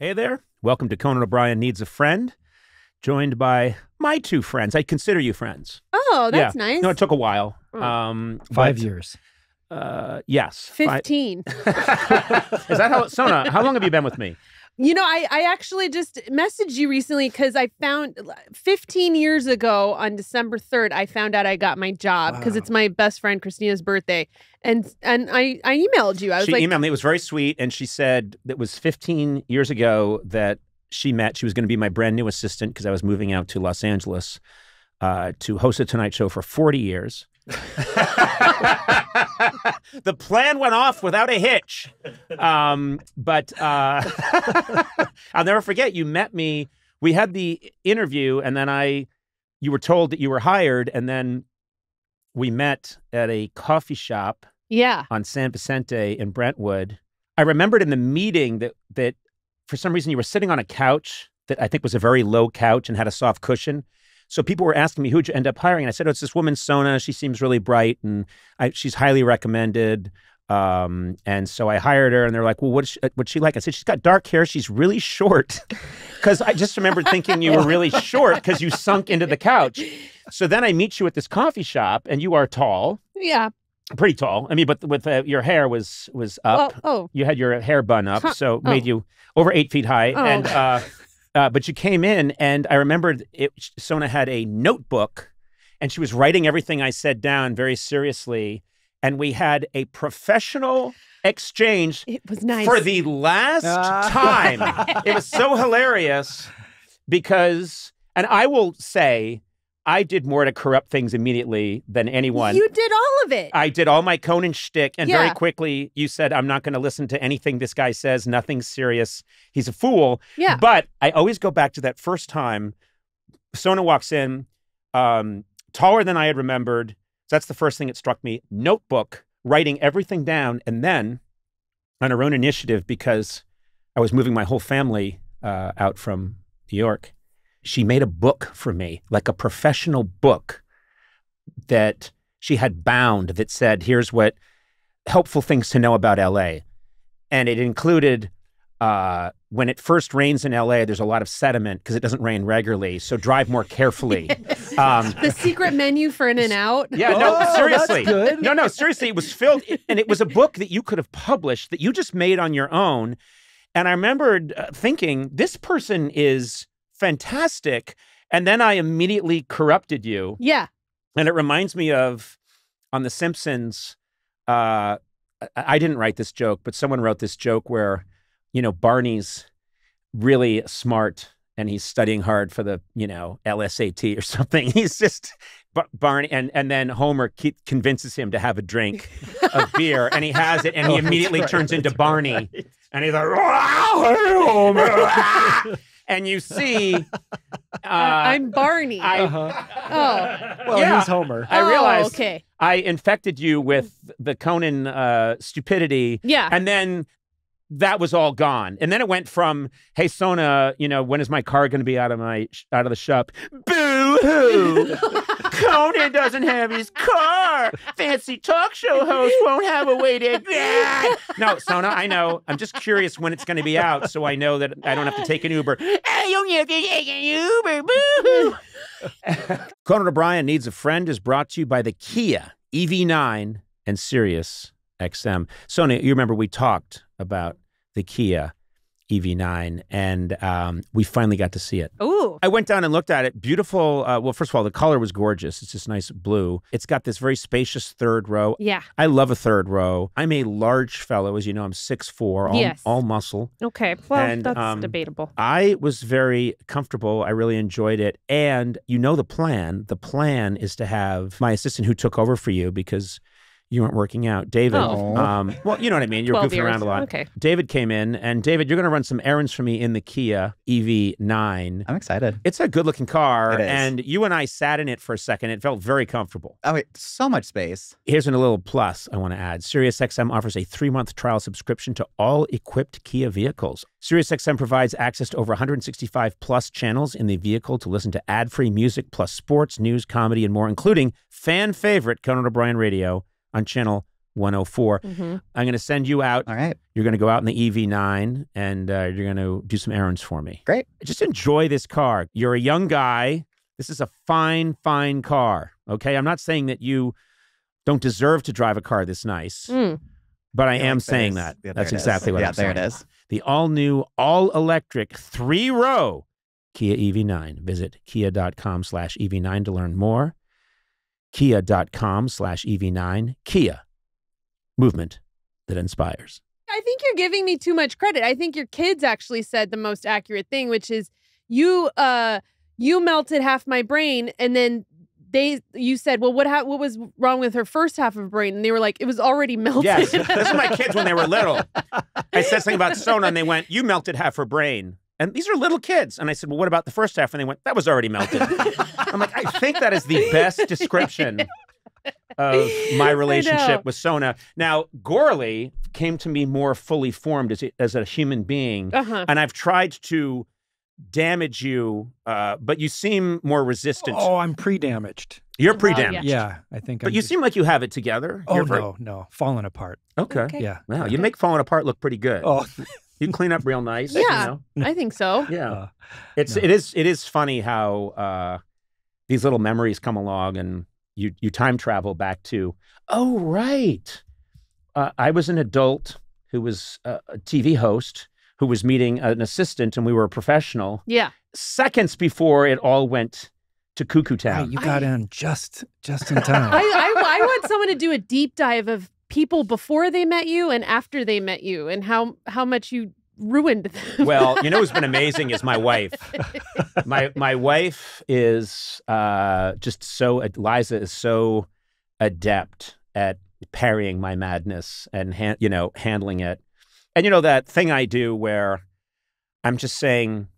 Hey there. Welcome to Conan O'Brien Needs a Friend, joined by my two friends. I consider you friends. Oh, that's yeah. nice. No, it took a while. Oh. Um, Five but, years. Uh, yes. Fi- 15. Is that how, Sona, how long have you been with me? You know, I, I actually just messaged you recently because I found 15 years ago on December 3rd, I found out I got my job because Wow. it's my best friend Christina's birthday. And and I, I emailed you. I was she like, emailed me. It was very sweet. And she said it was 15 years ago that she met. She was going to be my brand new assistant because I was moving out to Los Angeles uh, to host a Tonight Show for 40 years. the plan went off without a hitch. Um, but uh, I'll never forget, you met me. We had the interview, and then I, you were told that you were hired, and then we met at a coffee shop yeah. on San Vicente in Brentwood. I remembered in the meeting that that for some reason you were sitting on a couch that I think was a very low couch and had a soft cushion. So people were asking me who'd you end up hiring, and I said, "Oh, it's this woman Sona. She seems really bright, and I, she's highly recommended." Um, and so I hired her, and they're like, "Well, what's she, what's she like?" I said, "She's got dark hair. She's really short." Because I just remembered thinking you were really short because you sunk into the couch. So then I meet you at this coffee shop, and you are tall Yeah. pretty tall. I mean, but with uh, your hair was was up. Oh, oh. You had your hair bun up, Huh. so it made you over eight feet high. Oh. And uh, uh, but you came in, and I remembered it. Sona had a notebook, and she was writing everything I said down very seriously. And we had a professional exchange It was nice. for the last Ah. time. it was so hilarious because, and I will say, I did more to corrupt things immediately than anyone. You did all of it. I did all my Conan shtick, and very quickly you said, "I'm not going to listen to anything this guy says. Nothing serious. He's a fool." yeah. But I always go back to that first time. Sona walks in, um, taller than I had remembered. So that's the first thing that struck me. Notebook, writing everything down, and then on her own initiative, because I was moving my whole family uh, out from New York, she made a book for me, like a professional book that she had bound that said, here's what helpful things to know about LA. And it included uh, when it first rains in LA, there's a lot of sediment because it doesn't rain regularly. So drive more carefully. Um, the secret menu for In and Out. yeah, no, Oh, that's seriously. good. No, no, seriously. It was filled, and it was a book that you could have published that you just made on your own. And I remembered uh, thinking, this person is fantastic. And then I immediately corrupted you. Yeah. And it reminds me of on The Simpsons. Uh, I- didn't write this joke, but someone wrote this joke where, you know, Barney's really smart and he's studying hard for the, you know, LSAT or something. He's just Bar- Barney, and and then Homer ke- convinces him to have a drink of beer, and he has it, and he Oh, immediately right, turns into Barney, right. and he's like, "Wow, hey, Homer!" ah." and you see, uh, I'm Barney. I, Uh-huh. Oh. Well, Yeah. he's Homer. I Oh, realized okay. I infected you with the Conan uh, stupidity, Yeah. and then that was all gone. And then it went from, "Hey Sona, you know, when is my car going to be out of my out of the shop?" Boo hoo! Conan doesn't have his car. Fancy talk show host won't have a way to. No, Sona, I know. I'm just curious when it's going to be out, so I know that I don't have to take an Uber. I don't have to take an Uber. Boo hoo! Conan O'Brien Needs a Friend is brought to you by the Kia EV9 and Sirius XM. Sona, you remember we talked about the Kia EV9 and um, we finally got to see it. Ooh. I went down and looked at it. Beautiful. Uh, well, first of all, the color was gorgeous. It's this nice blue. It's got this very spacious third row. Yeah. I love a third row. I'm a large fellow, as you know. I'm 6'4", all, Yes. all muscle. Okay. Well, And, that's um, debatable. I was very comfortable. I really enjoyed it. And you know the plan. The plan is to have my assistant who took over for you because you weren't working out, David. Oh. Um, well, you know what I mean. You're goofing years. around a lot. Okay. David came in, and David, you're going to run some errands for me in the Kia EV9. I'm excited. It's a good looking car, It is. and you and I sat in it for a second. It felt very comfortable. Oh, wait, so much space. Here's a little plus I want to add. SiriusXM offers a three-month trial subscription to all equipped Kia vehicles. SiriusXM provides access to over 165 plus channels in the vehicle to listen to ad-free music plus sports, news, comedy, and more, including fan favorite Conan O'Brien Radio on channel 104. Mhm. I'm going to send you out. All right. You're going to go out in the EV9 and uh, you're going to do some errands for me. Great. Just enjoy this car. You're a young guy. This is a fine, fine car. Okay. I'm not saying that you don't deserve to drive a car this nice, Mm. but I Yeah, am like saying that. yeah, That's exactly what yeah, I'm saying. Yeah, there it is. The all new, all electric three row Kia EV9. Visit kia.com slash EV9 to learn more. Kia.com slash EV9. Kia. Movement that inspires. I think you're giving me too much credit. I think your kids actually said the most accurate thing, which is you uh you melted half my brain and then they you said, "Well, what ha- what was wrong with her first half of her brain?" And they were like, "It was already melted." Yes. this is my kids when they were little. I said something about Sona and they went, You melted half her brain. And these are little kids. And I said, Well, what about the first half? And they went, That was already melted. I'm like, I think that is the best description of my relationship with Sona. Now, Gourley came to me more fully formed as a, as a human being. uh-huh. And I've tried to damage you, uh, but you seem more resistant. Oh, I'm pre-damaged. You're Oh, pre yeah. damaged. Yeah, I think. But I'm you just- seem like you have it together. Oh You're very- no, no, falling apart. Okay. Okay. Yeah. Wow, you make falling apart look pretty good. Oh, You clean up real nice. Yeah. You I think so. Yeah. uh, It's No. it is it is funny how uh, these little memories come along and you you time travel back to oh right, uh, I was an adult who was a, a TV host who was meeting an assistant and we were a professional Yeah. seconds before it all went to cuckoo right, town. you got in just just in time. I, I I want someone to do a deep dive of people before they met you and after they met you and how how much you ruined them. well, you know who's been amazing is my wife. my my wife is uh, just so Liza is so adept at parrying my madness and you know handling it. And you know that thing I do where I'm just saying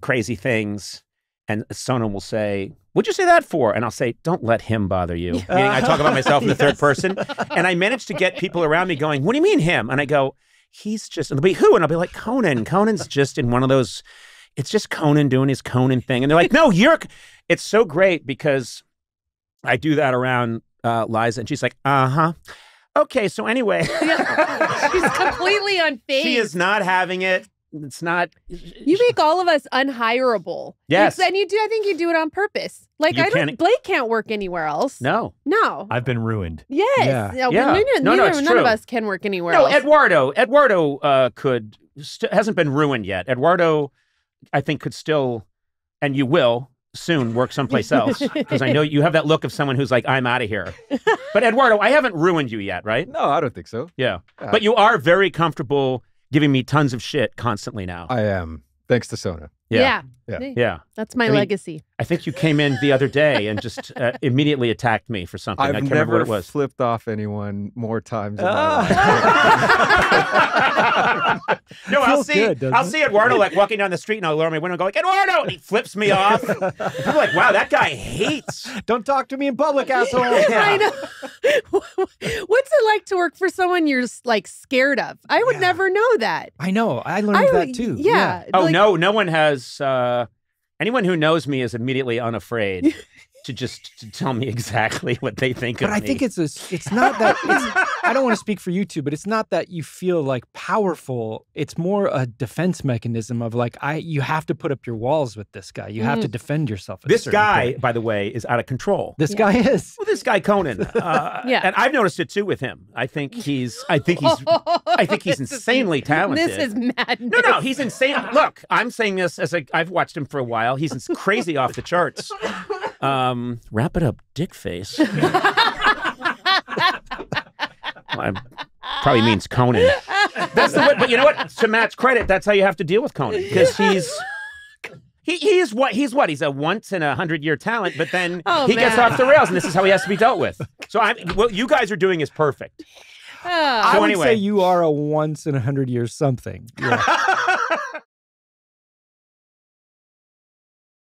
crazy things, and Sona will say, "What'd you say that for?" And I'll say, "Don't let him bother you." Meaning I talk about myself in the third person, and I manage to get people around me going, "What do you mean him?" And I go, "He's just," and they'll be who, and I'll be like, "Conan." Conan's just in one of those. It's just Conan doing his Conan thing, and they're like, "No, you're." It's so great because I do that around uh, Liza, and she's like, "Uh huh." Okay, so anyway, She's completely unfazed. she is not having it. It's not. You make all of us unhireable. Yes. And you do. I think you do it on purpose. Like You I don't. can't- Blake can't work anywhere else. no. No. I've been ruined. yes. Yeah. No, Yeah. neither- No, no, neither- it's none true. of us can work anywhere No, else. Eduardo. Eduardo uh, could st- hasn't been ruined yet. Eduardo, I think, could still, and you will soon work someplace else because I know you have that look of someone who's like, I'm out of here. But Eduardo, I haven't ruined you yet, right? No, I don't think so. Yeah. Uh, But you are very comfortable giving me tons of shit constantly now. I am, thanks to Sona. Yeah. Yeah. Hey, Yeah. That's my I mean, legacy. I think you came in the other day and just uh, immediately attacked me for something. I've I can't remember what it was. flipped off anyone more times in Ah. No, I'll Feels see. good, I'll it? see Eduardo like walking down the street, and I'll lower my window and go like Eduardo, and he flips me off. And people are like, wow, that guy hates. Don't talk to me in public, asshole. I know. What's it like to work for someone you're like scared of? I would Yeah. never know that. I know. I learned I that would- too. Yeah. Oh like- no, no one has. Uh, anyone who knows me is immediately unafraid to just to tell me exactly what they think But of I me. think it's a, it's not that it's, I don't want to speak for you two, but it's not that you feel like powerful. It's more a defense mechanism of like I you have to put up your walls with this guy. You have to defend yourself. At this certain guy, point. by the way, is out of control. This Yeah. guy is. Well, this guy Conan. Uh, Yeah. and I've noticed it too with him. I think he's. I think he's. I think he's This is- insanely talented. This is madness. No, no, he's insane. Look, I'm saying this as a, I've watched him for a while. He's crazy off the charts. Um, wrap it up, dick face. Well, I- probably means Conan. That's the way, but you know what? To Matt's credit, that's how you have to deal with Conan because he's. He, he is what he's what he's a once in a hundred year talent, but then Oh, he gets off the rails, and this is how he has to be dealt with. So I'm what you guys are doing is perfect. I So would anyway. say you are a once in a hundred years something. Yeah.